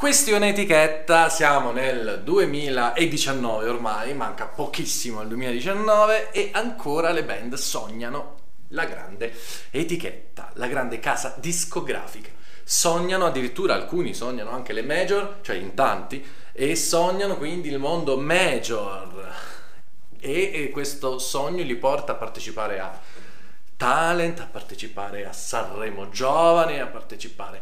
Questione etichetta, siamo nel 2019 ormai, manca pochissimo al 2019 e ancora le band sognano la grande etichetta, la grande casa discografica. Sognano addirittura, alcuni sognano anche le major, cioè in tanti, e sognano quindi il mondo major. E, questo sogno li porta a partecipare a talent, a partecipare a Sanremo Giovane, a partecipare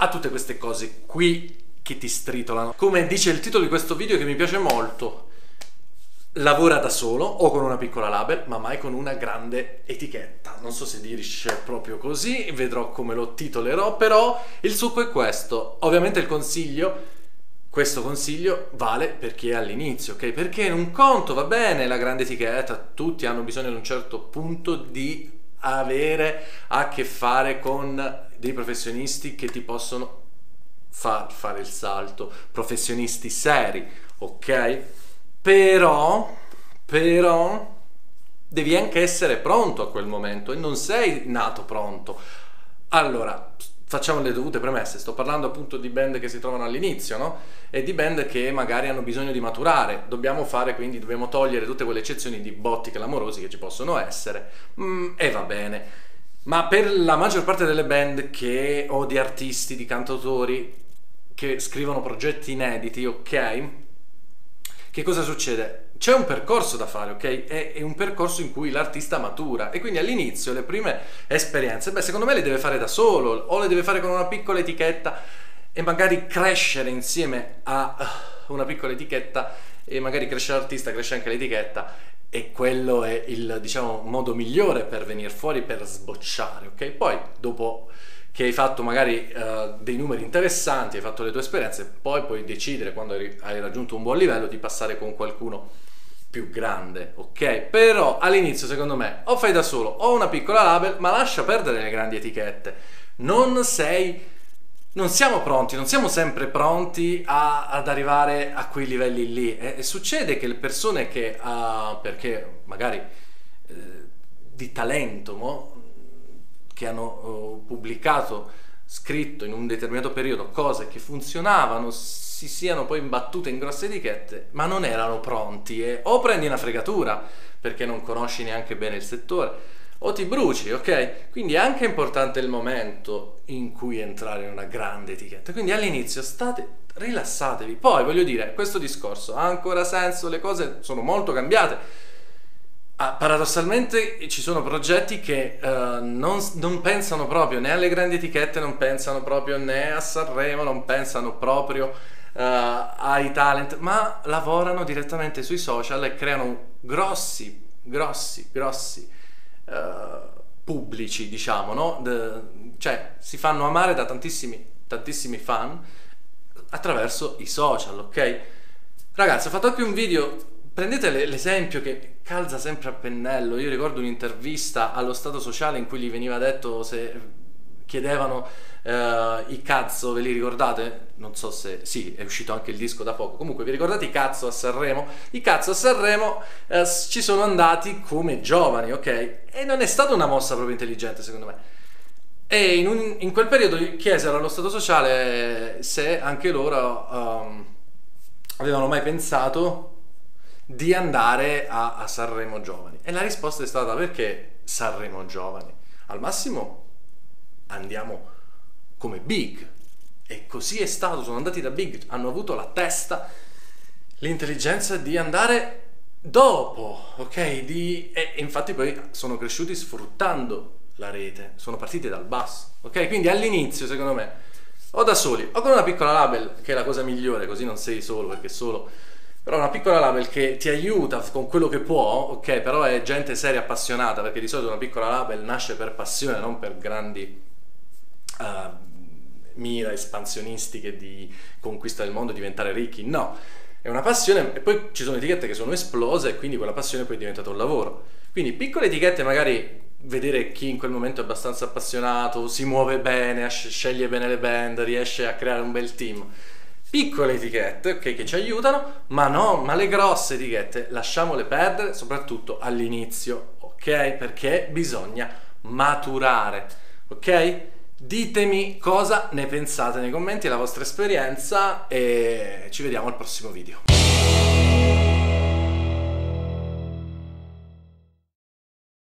a tutte queste cose qui che ti stritolano. Come dice il titolo di questo video che mi piace molto, lavora da solo o con una piccola label, ma mai con una grande etichetta. Non so se dirisce proprio così, vedrò come lo titolerò, però il succo è questo. Ovviamente il consiglio questo consiglio vale per chi è all'inizio, ok? Perché in un conto va bene la grande etichetta, tutti hanno bisogno ad un certo punto di avere a che fare con dei professionisti che ti possono far fare il salto, professionisti seri, ok? Però, però, devi anche essere pronto a quel momento e non sei nato pronto. Allora, facciamo le dovute premesse, sto parlando appunto di band che si trovano all'inizio, no? E di band che magari hanno bisogno di maturare, dobbiamo fare quindi, dobbiamo togliere tutte quelle eccezioni di botti clamorosi che ci possono essere, mm, e va bene. Ma per la maggior parte delle band che, o di artisti, di cantautori che scrivono progetti inediti, ok? Che cosa succede? C'è un percorso da fare, ok? È, è, un percorso in cui l'artista matura e quindi all'inizio le prime esperienze, beh, secondo me le deve fare da solo o le deve fare con una piccola etichetta e magari crescere insieme a una piccola etichetta e magari cresce l'artista, cresce anche l'etichetta e quello è il diciamo modo migliore per venire fuori per sbocciare ok? Poi dopo che hai fatto magari uh, dei numeri interessanti hai fatto le tue esperienze poi puoi decidere quando hai raggiunto un buon livello di passare con qualcuno più grande ok? Però all'inizio secondo me o fai da solo o una piccola label ma lascia perdere le grandi etichette. Non sei non siamo pronti, non siamo sempre pronti a, ad arrivare a quei livelli lì. E, e succede che le persone che, uh, perché magari eh, di talento, mo, che hanno uh, pubblicato, scritto in un determinato periodo cose che funzionavano, si siano poi imbattute in grosse etichette, ma non erano pronti. E, o prendi una fregatura perché non conosci neanche bene il settore o ti bruci, ok? Quindi è anche importante il momento in cui entrare in una grande etichetta. Quindi all'inizio state rilassatevi. Poi voglio dire, questo discorso ha ancora senso, le cose sono molto cambiate. Ah, paradossalmente ci sono progetti che uh, non, non, pensano proprio né alle grandi etichette, non pensano proprio né a Sanremo, non pensano proprio uh, ai talent, ma lavorano direttamente sui social e creano grossi, grossi, grossi uh, pubblici, diciamo, no? De, cioè si fanno amare da tantissimi, tantissimi fan attraverso i social, ok? Ragazzi, ho fatto anche un video, prendete l'esempio che calza sempre a pennello, io ricordo un'intervista allo Stato Sociale in cui gli veniva detto se chiedevano uh, i cazzo, ve li ricordate? Non so se... sì, è uscito anche il disco da poco. Comunque, vi ricordate i cazzo a Sanremo? I cazzo a Sanremo uh, ci sono andati come giovani, ok? E non è stata una mossa proprio intelligente, secondo me. E in, un, in quel periodo chiesero allo Stato Sociale se anche loro um, avevano mai pensato di andare a, a Sanremo Giovani. E la risposta è stata perché Sanremo Giovani? Al massimo andiamo come big. E così è stato, sono andati da big, hanno avuto la testa, l'intelligenza di andare dopo, ok? Di, e infatti poi sono cresciuti sfruttando la rete, sono partiti dal basso, ok? Quindi all'inizio, secondo me, o da soli, o con una piccola label, che è la cosa migliore, così non sei solo, perché solo... Però una piccola label che ti aiuta con quello che può, ok? Però è gente seria appassionata, perché di solito una piccola label nasce per passione, non per grandi uh, mira espansionistiche di conquista del mondo, diventare ricchi, no, è una passione e poi ci sono etichette che sono esplose e quindi quella passione poi è diventata un lavoro. Quindi piccole etichette magari vedere chi in quel momento è abbastanza appassionato, si muove bene, sceglie bene le band, riesce a creare un bel team. Piccole etichette okay, che ci aiutano, ma no, ma le grosse etichette lasciamole perdere, soprattutto all'inizio, ok? Perché bisogna maturare, ok? Ditemi cosa ne pensate nei commenti, la vostra esperienza e ci vediamo al prossimo video.